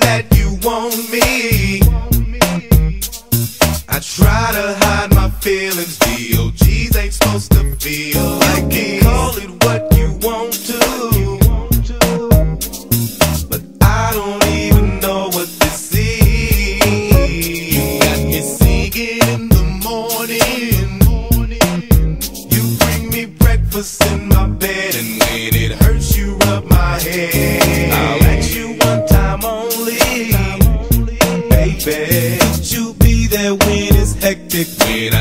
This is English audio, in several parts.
that you want me. I try to hide my feelings. DOGs ain't supposed to feel like it. Call it what you want to. But I don't even know what this is. You got me singing in the morning. You bring me breakfast in my bed and waiting. Baby. You be there when it's hectic? When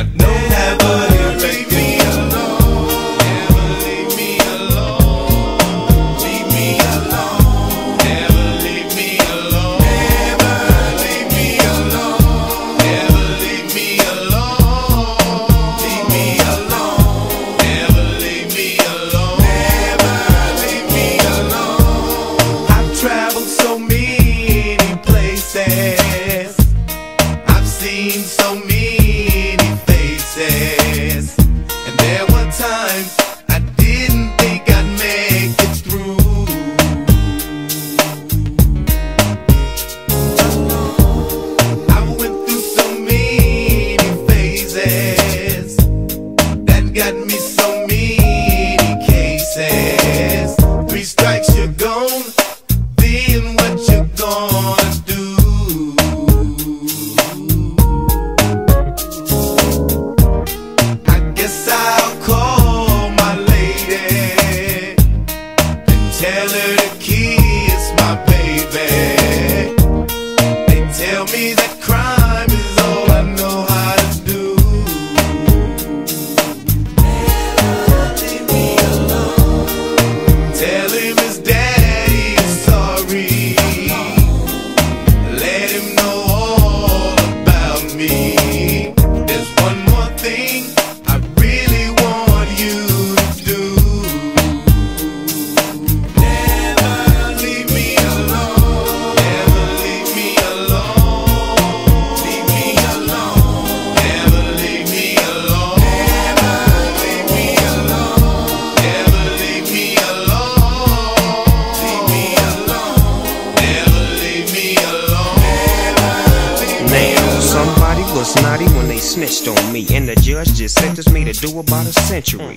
was naughty when they snitched on me, and the judge just sentenced me to do about a century.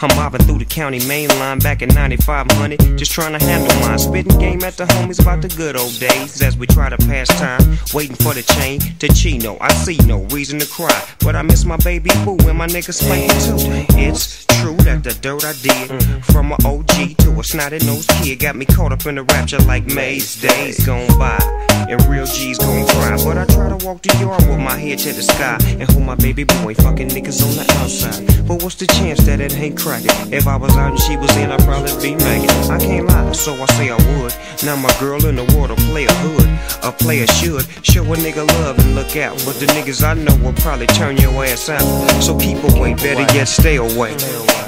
I'm mobbing through the county main line back in 9500, just trying to handle mine. Spitting game at the homies about the good old days as we try to pass time, waiting for the chain to Chino. I see no reason to cry, but I miss my baby boo and my niggas spanking too. It's true that the dirt I did from an OG to a snotty nosed kid got me caught up in the rapture like Maze. Days gone by and real G's gon' cry, but I try to walk the yard with my head to the sky and hold my baby boy fucking niggas on the outside. But what's the chance that it ain't cracking? If I was out and she was in, I'd probably be magging. I can't lie, so I say I would. Now my girl in the world, a hood, a player should show a nigga love and look out. But the niggas I know will probably turn your ass out. So keep away, better yet stay away,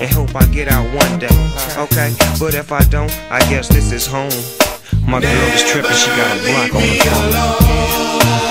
and hope I get out one day. Okay, but if I don't, I guess this is home. My girl is tripping, she got a block on the phone.